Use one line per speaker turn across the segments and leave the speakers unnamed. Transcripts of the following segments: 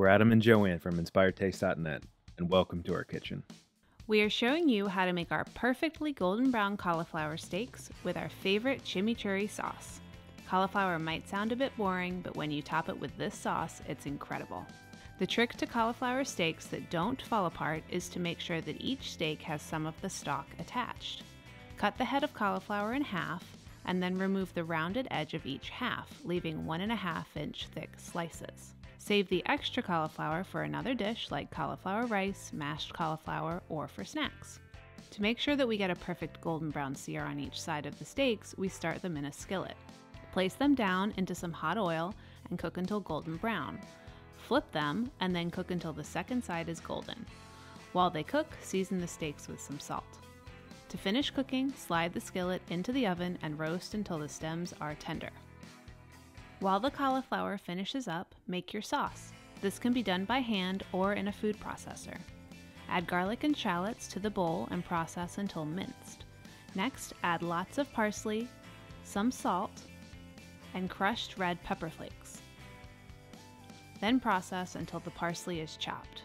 We're Adam and Joanne from InspiredTaste.net, and welcome to our kitchen.
We are showing you how to make our perfectly golden brown cauliflower steaks with our favorite chimichurri sauce. Cauliflower might sound a bit boring, but when you top it with this sauce, it's incredible. The trick to cauliflower steaks that don't fall apart is to make sure that each steak has some of the stalk attached. Cut the head of cauliflower in half and then remove the rounded edge of each half, leaving one and a half inch thick slices. Save the extra cauliflower for another dish like cauliflower rice, mashed cauliflower, or for snacks. To make sure that we get a perfect golden brown sear on each side of the steaks, we start them in a skillet. Place them down into some hot oil and cook until golden brown. Flip them and then cook until the second side is golden. While they cook, season the steaks with some salt. To finish cooking, slide the skillet into the oven and roast until the stems are tender. While the cauliflower finishes up, make your sauce. This can be done by hand or in a food processor. Add garlic and shallots to the bowl and process until minced. Next, add lots of parsley, some salt, and crushed red pepper flakes. Then process until the parsley is chopped.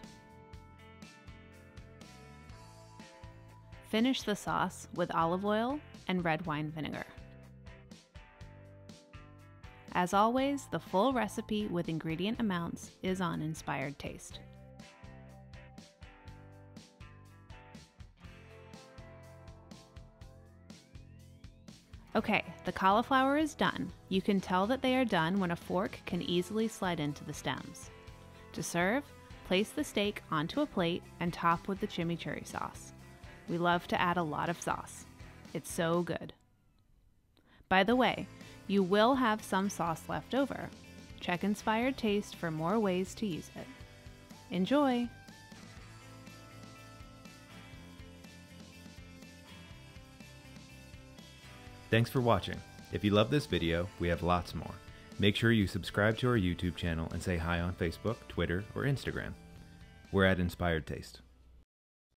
Finish the sauce with olive oil and red wine vinegar. As always, the full recipe with ingredient amounts is on Inspired Taste. Okay, the cauliflower is done. You can tell that they are done when a fork can easily slide into the stems. To serve, place the steak onto a plate and top with the chimichurri sauce. We love to add a lot of sauce. It's so good. By the way, you will have some sauce left over. Check Inspired Taste for more ways to use it. Enjoy!
Thanks for watching. If you love this video, we have lots more. Make sure you subscribe to our YouTube channel and say hi on Facebook, Twitter, or Instagram. We're at Inspired Taste.